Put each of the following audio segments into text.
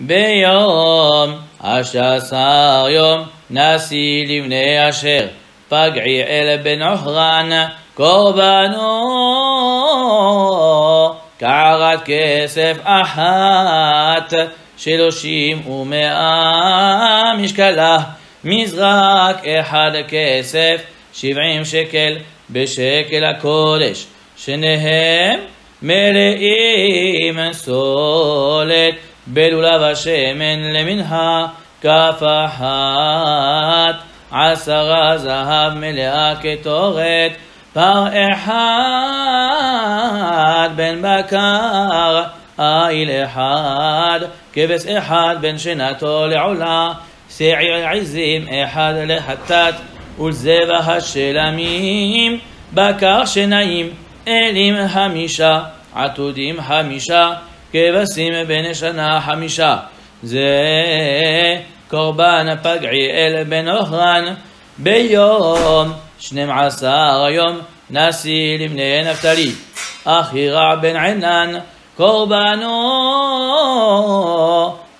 ביום השעשר יום נשיא לבני אשר פגעי אל בן עוכרן קורבנו קערת כסף אחת שלושים ומאה משקלה מזרק אחד כסף שבעים שקל בשקל הקודש שניהם מלאים סולת בלולב השמן למנחה כף אחת עשרה זהב מלאה קטורת פר אחד בן בקר איל אחד כבש אחד בן שנתו לעולה שעיר עזים אחד לחטאת ולזבח השלמים בקר שנאים אלים חמישה עתודים חמישה כבשים בן שנה חמישה. זה קורבן פגעי בן אוכרן ביום שנים עשר יום נשיא לבני נפתלי. אחי רע בן ענן קורבנו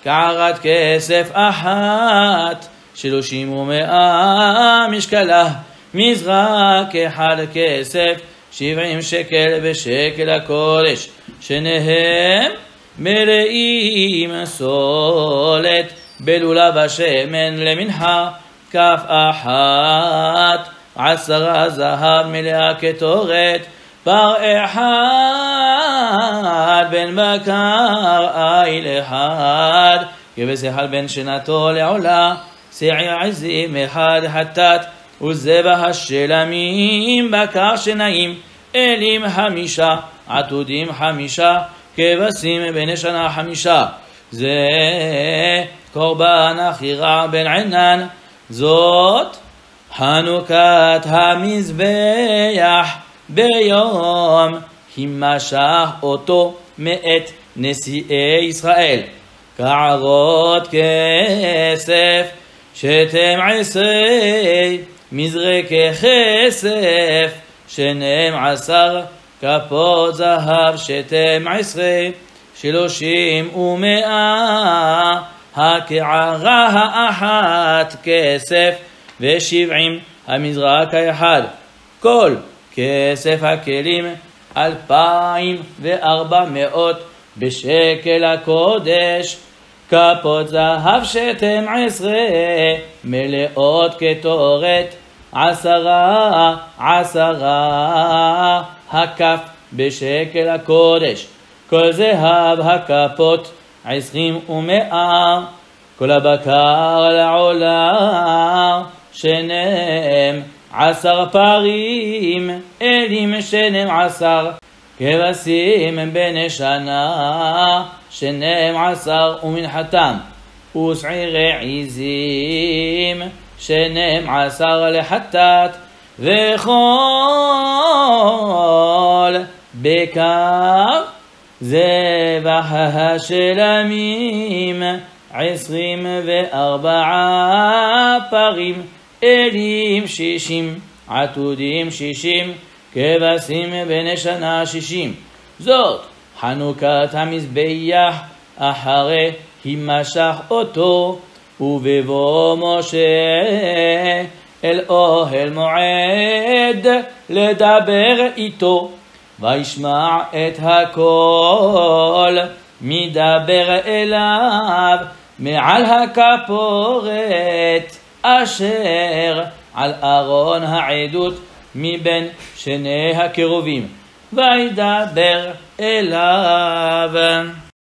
קערת כסף אחת. שלושים ומאה משקלה מזרק אחד כסף שבעים שקל בשקל הקודש שניהם מלאים סולת בלולב השמן למנחה כף אחת עשרה זהב מלאה קטורת פר אחד בן בקר איל אחד. כבש אחד בן שנתו לעולה שעיר עזים אחד חטאת וזבח השלמים בקר שנאים אלים חמישה עתודים חמישה כבשים בני שנה חמישה. זה קורבן הכי רע בן ענן. זאת חנוכת המזבח ביום הימשך אותו מאת נשיאי ישראל. קערות כסף שתם עשרי מזרקי כסף שנים עשר כפות זהב שתם עשרי שלושים ומאה. הקערה האחת כסף ושבעים המזרק האחד. כל כסף הכלים אלפיים וארבע מאות בשקל הקודש. כפות זהב שתם עשרה מלאות קטורת עשרה עשרה הכף בשקל הקודש. כל זהב הכפות עשרים ומאה כל הבקר לעולם שנים עשר פרים. אלים שנים עשר כבשים בני שנה. שנים עשר ומנחתם ושעירי עזים שנים עשר לחטאת וכל בקר זבח השלמים עשרים וארבעה פרים אלים שישים עתודים שישים כבשים בני שנה שישים. זאת חנוכת המזבח אחרי הימשך אותו ובבוא משה אל אוהל מועד לדבר איתו וישמע את הקול מדבר אליו מעל הכפורת אשר על ארון העדות מבין שני הקירובים. וידבר אליו